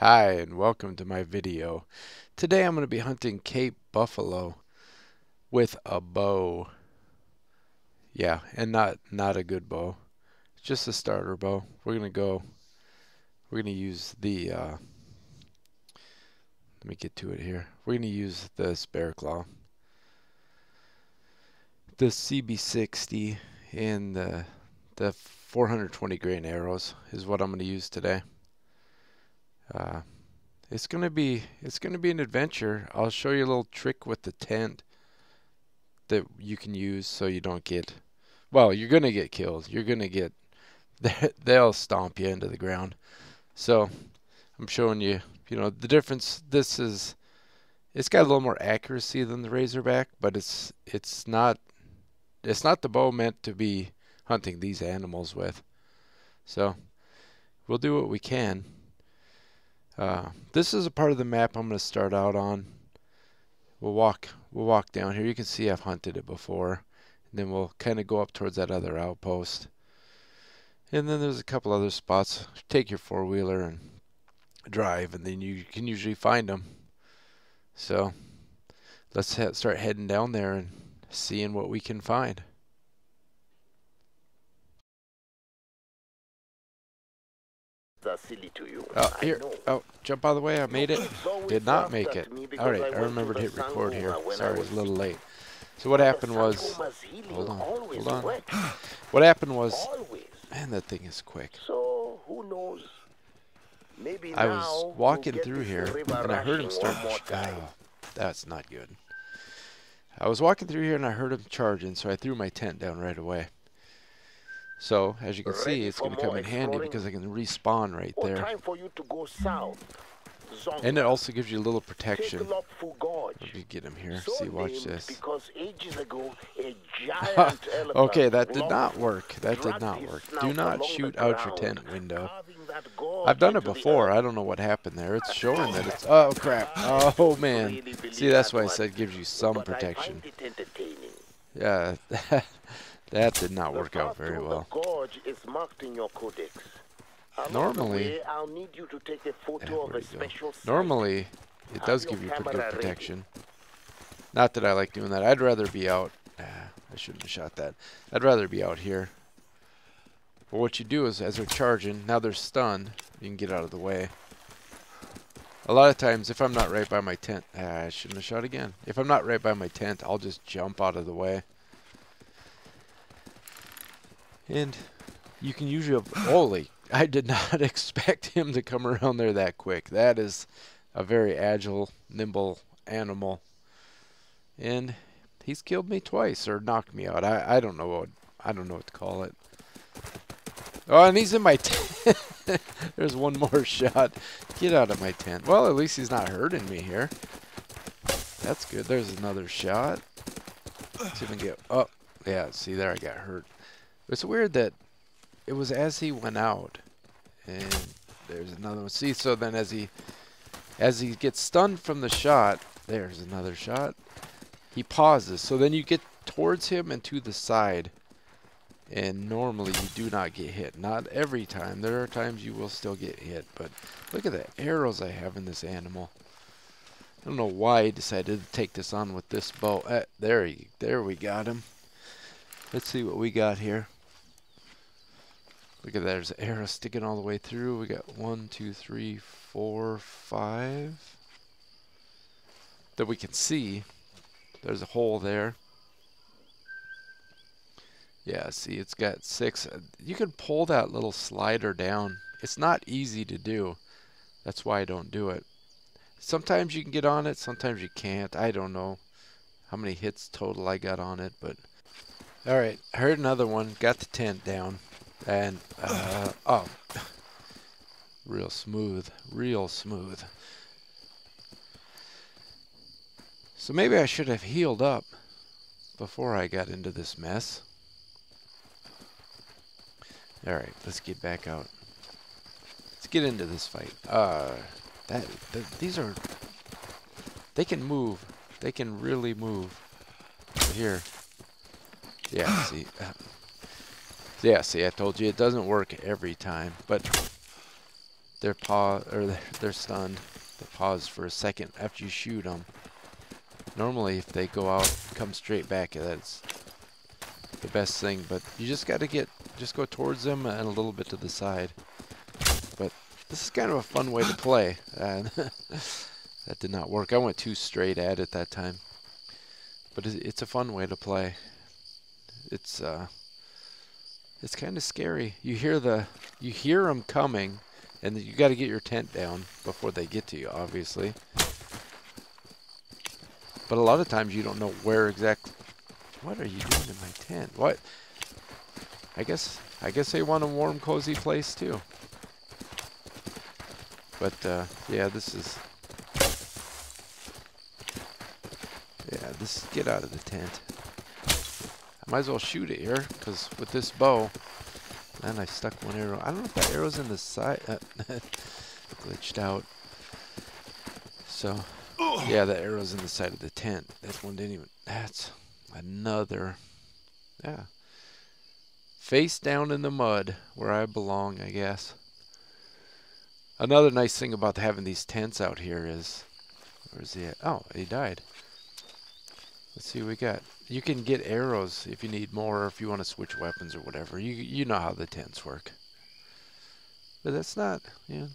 Hi and welcome to my video. Today I'm going to be hunting Cape Buffalo with a bow. Yeah, and not not a good bow. Just a starter bow. We're going to go we're going to use the uh, let me get to it here. We're going to use the Bear Claw. The CB60 and the the 420 grain arrows is what I'm going to use today. Uh, it's gonna be it's gonna be an adventure. I'll show you a little trick with the tent that you can use so you don't get well. You're gonna get killed. You're gonna get they'll stomp you into the ground. So I'm showing you you know the difference. This is it's got a little more accuracy than the Razorback, but it's it's not it's not the bow meant to be hunting these animals with. So we'll do what we can. Uh, this is a part of the map I'm going to start out on. We'll walk we'll walk down here. You can see I've hunted it before. And then we'll kind of go up towards that other outpost. And then there's a couple other spots. Take your four-wheeler and drive, and then you can usually find them. So let's ha start heading down there and seeing what we can find. Silly to you. Oh, here. Oh, jump out of the way. I made it. Did not make it. All right, I remembered to hit record here. Sorry, it was a little late. So what happened was, hold on, hold on. What happened was, man, that thing is quick. So who knows? Maybe I was walking through here and I heard him start. Oh, that's not good. I was walking through here and I heard him charging, so I threw my tent down right away. So, as you can see, it's going to come in handy because I can respawn right there. And it also gives you a little protection. Let me get him here. See, watch this. okay, that did not work. That did not work. Do not shoot out your tent window. I've done it before. I don't know what happened there. It's showing that it's... Oh, crap. Oh, man. See, that's why I said it gives you some protection. Yeah. That did not work out very well. Normally, normally it does give you pretty good protection. Not that I like doing that. I'd rather be out. Ah, I shouldn't have shot that. I'd rather be out here. But what you do is, as they're charging, now they're stunned. You can get out of the way. A lot of times, if I'm not right by my tent, ah, I shouldn't have shot again. If I'm not right by my tent, I'll just jump out of the way. And you can usually, holy, I did not expect him to come around there that quick. That is a very agile, nimble animal. And he's killed me twice or knocked me out. I, I don't know what I don't know what to call it. Oh, and he's in my tent. There's one more shot. Get out of my tent. Well, at least he's not hurting me here. That's good. There's another shot. Let's see if I can get... Oh, yeah, see there I got hurt. It's weird that it was as he went out, and there's another one. See, so then as he as he gets stunned from the shot, there's another shot. He pauses, so then you get towards him and to the side, and normally you do not get hit. Not every time. There are times you will still get hit, but look at the arrows I have in this animal. I don't know why I decided to take this on with this bow. Uh, there, he, there we got him. Let's see what we got here. Look at that, there's arrow sticking all the way through. We got one, two, three, four, five that we can see. There's a hole there. Yeah, see, it's got six. You can pull that little slider down. It's not easy to do. That's why I don't do it. Sometimes you can get on it, sometimes you can't. I don't know how many hits total I got on it, but... Alright, I heard another one. Got the tent down. And, uh, oh, real smooth, real smooth. So maybe I should have healed up before I got into this mess. Alright, let's get back out. Let's get into this fight. Uh, that, that these are, they can move. They can really move. here. Yeah, see. Uh, yeah, see, I told you it doesn't work every time, but their paw or they're, they're stunned. They pause for a second after you shoot them. Normally, if they go out, come straight back, that's the best thing. But you just got to get, just go towards them and a little bit to the side. But this is kind of a fun way to play, that did not work. I went too straight at it that time. But it's a fun way to play. It's uh, it's kind of scary. You hear the, you hear them coming, and you got to get your tent down before they get to you, obviously. But a lot of times you don't know where exactly. What are you doing in my tent? What? I guess I guess they want a warm, cozy place too. But uh, yeah, this is. Yeah, this. Get out of the tent. Might as well shoot it here, because with this bow, and I stuck one arrow. I don't know if that arrow's in the side. Uh, glitched out. So, yeah, that arrow's in the side of the tent. That one didn't even. That's another. Yeah. Face down in the mud, where I belong, I guess. Another nice thing about having these tents out here is. Where's he at? Oh, he died. Let's see what we got. You can get arrows if you need more, or if you want to switch weapons or whatever. You you know how the tents work. But that's not, yeah.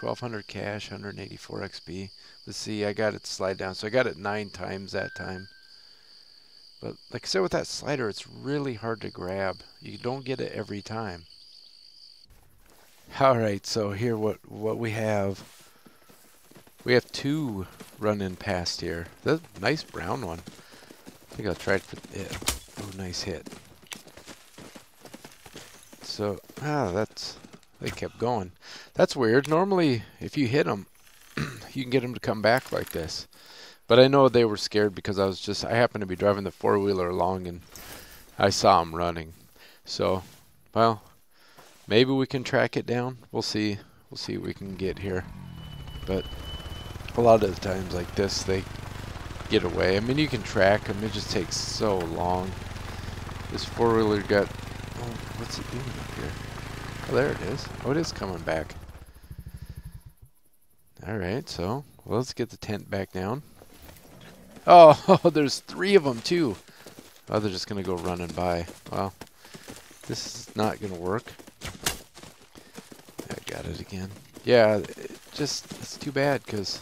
1200 cash, 184 XP. Let's see, I got it slide down. So I got it nine times that time. But like I said with that slider, it's really hard to grab. You don't get it every time. Alright, so here what what we have. We have two running past here. That's a nice brown one. I think I'll try it for it. Oh, nice hit. So, ah, that's, they kept going. That's weird. Normally, if you hit them, you can get them to come back like this. But I know they were scared because I was just, I happened to be driving the four-wheeler along and I saw them running. So, well, maybe we can track it down. We'll see. We'll see what we can get here. But a lot of the times like this, they get away. I mean, you can track them. It just takes so long. This four-wheeler got... Oh, what's it doing up here? Oh, there it is. Oh, it is coming back. Alright, so well, let's get the tent back down. Oh, there's three of them, too. Oh, they're just going to go running by. Well, this is not going to work. I got it again. Yeah, it just, it's too bad, because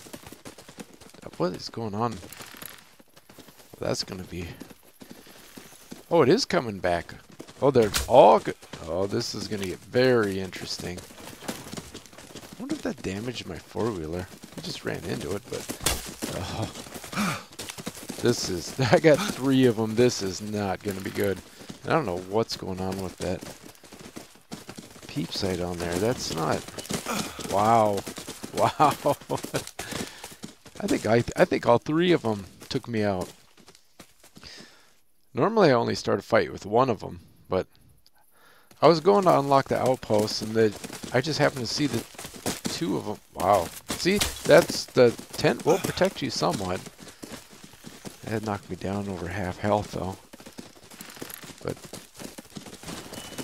what is going on? That's going to be... Oh, it is coming back. Oh, they're all. Oh, this is going to get very interesting. I wonder if that damaged my four-wheeler. I just ran into it, but... Oh. This is... I got three of them. This is not going to be good. I don't know what's going on with that peep sight on there. That's not... Wow. Wow. I think I, I think all three of them took me out. Normally I only start a fight with one of them, but I was going to unlock the outpost and the, I just happened to see the two of them. Wow. See, that's the tent will protect you somewhat. That knocked me down over half health though. But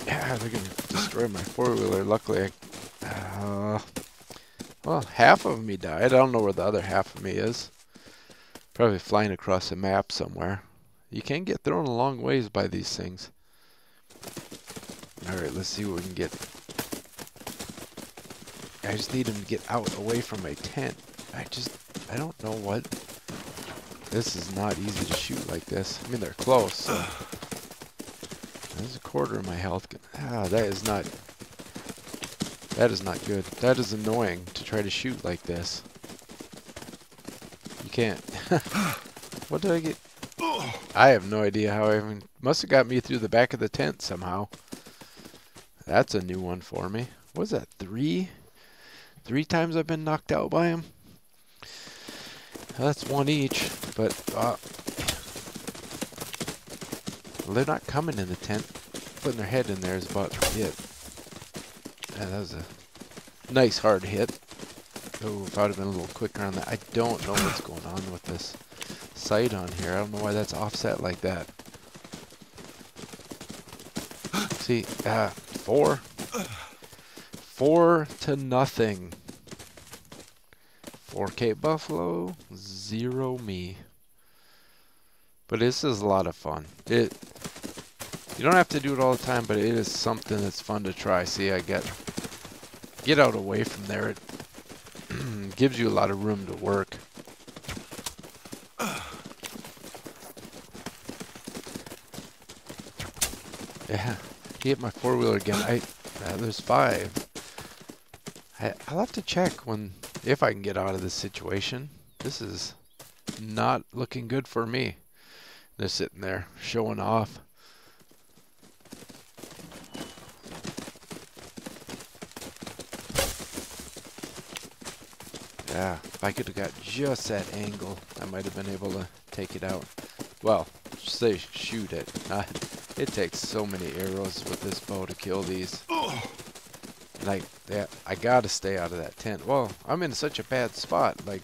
yeah, they're gonna destroy my four wheeler. Luckily, I, well, half of me died. I don't know where the other half of me is. Probably flying across a map somewhere. You can get thrown a long ways by these things. Alright, let's see what we can get. I just need him to get out away from my tent. I just, I don't know what. This is not easy to shoot like this. I mean, they're close. So. There's a quarter of my health. Ah, that is not, that is not good. That is annoying to try to shoot like this. You can't. what did I get? I have no idea how I even... Must have got me through the back of the tent somehow. That's a new one for me. What is that, three? Three times I've been knocked out by him? That's one each, but... Uh, well, they're not coming in the tent. Putting their head in there is about it. Yeah, that was a nice hard hit. Oh, if I would have been a little quicker on that. I don't know what's going on with this sight on here. I don't know why that's offset like that. See, uh, four. Four to nothing. 4 Cape Buffalo, zero me. But this is a lot of fun. It you don't have to do it all the time, but it is something that's fun to try. See, I get get out away from there. It gives you a lot of room to work. Yeah, he hit my four wheeler again. I uh, there's five. I, I'll have to check when if I can get out of this situation. This is not looking good for me. They're sitting there showing off. Yeah, if I could have got just that angle, I might have been able to take it out. Well, say shoot it. Not, it takes so many arrows with this bow to kill these. Like, yeah, I gotta stay out of that tent. Well, I'm in such a bad spot. Like,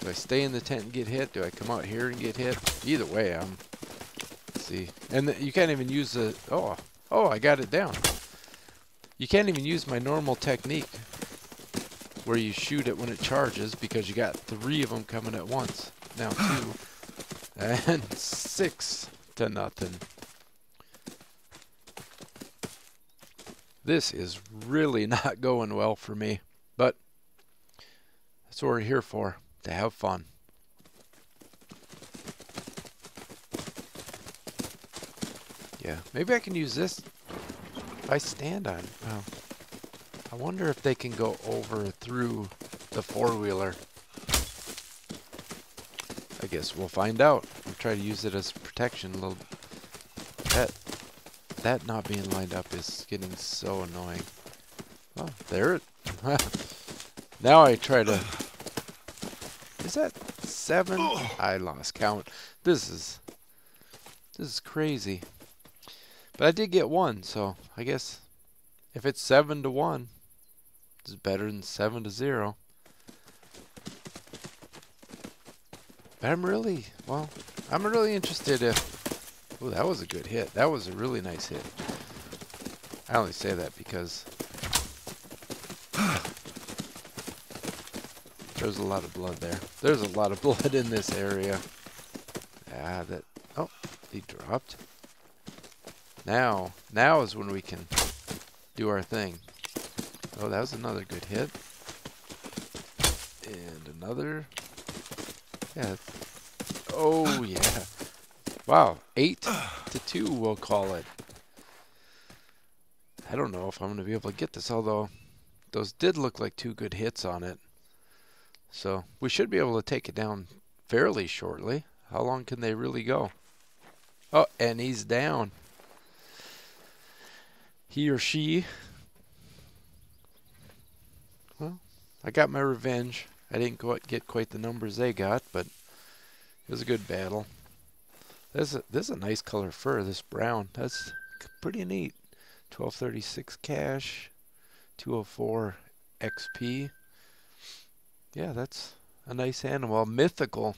do I stay in the tent and get hit? Do I come out here and get hit? Either way, I'm... see. And the, you can't even use the... Oh, oh, I got it down. You can't even use my normal technique where you shoot it when it charges because you got three of them coming at once. Now two. and six to nothing. This is really not going well for me, but that's what we're here for, to have fun. Yeah, maybe I can use this if I stand on it. Oh. I wonder if they can go over through the four-wheeler. I guess we'll find out. We'll try to use it as protection a little. That that not being lined up is getting so annoying. Oh, there it. now I try to. Is that seven? I lost count. This is this is crazy. But I did get one, so I guess if it's seven to one, is better than 7 to 0. But I'm really, well, I'm really interested if, oh, that was a good hit. That was a really nice hit. I only say that because there's a lot of blood there. There's a lot of blood in this area. Ah, that, oh, he dropped. Now, now is when we can do our thing. Oh, that was another good hit. And another. Yeah. Oh, yeah. Wow. Eight to two, we'll call it. I don't know if I'm going to be able to get this, although those did look like two good hits on it. So we should be able to take it down fairly shortly. How long can they really go? Oh, and he's down. He or she I got my revenge. I didn't quite get quite the numbers they got, but it was a good battle. This is a, this is a nice color fur, this brown. That's pretty neat. 1236 cash, 204 XP. Yeah, that's a nice animal. Mythical.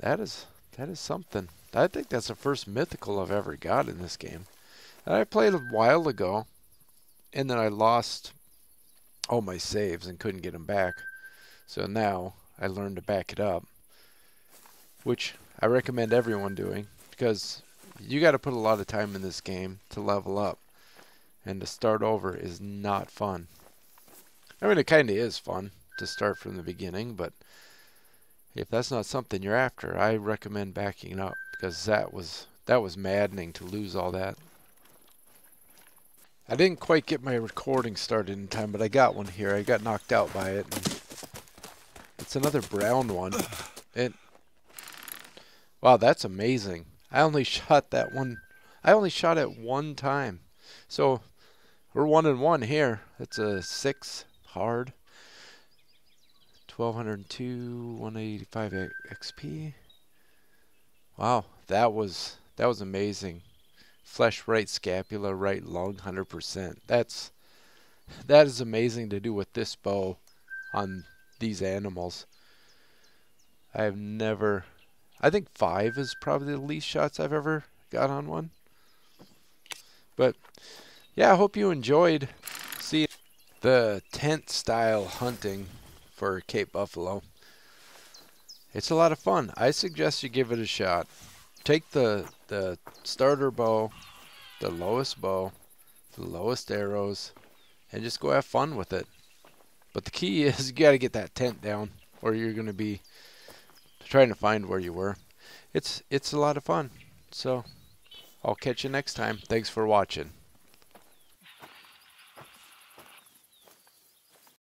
That is that is something. I think that's the first mythical I've ever got in this game. I played a while ago, and then I lost all my saves and couldn't get them back. So now I learned to back it up, which I recommend everyone doing because you got to put a lot of time in this game to level up, and to start over is not fun. I mean, it kind of is fun to start from the beginning, but if that's not something you're after, I recommend backing up because that was that was maddening to lose all that. I didn't quite get my recording started in time, but I got one here. I got knocked out by it. It's another brown one. It. Wow, that's amazing. I only shot that one. I only shot it one time. So we're one and one here. It's a six hard. 1202, 185 XP. Wow, that was that was amazing flesh right scapula, right lung, 100%. That's that is amazing to do with this bow on these animals. I have never I think 5 is probably the least shots I've ever got on one. But yeah, I hope you enjoyed seeing the tent style hunting for Cape Buffalo. It's a lot of fun. I suggest you give it a shot. Take the the starter bow, the lowest bow, the lowest arrows, and just go have fun with it. But the key is you got to get that tent down, or you're going to be trying to find where you were. It's it's a lot of fun. So I'll catch you next time. Thanks for watching.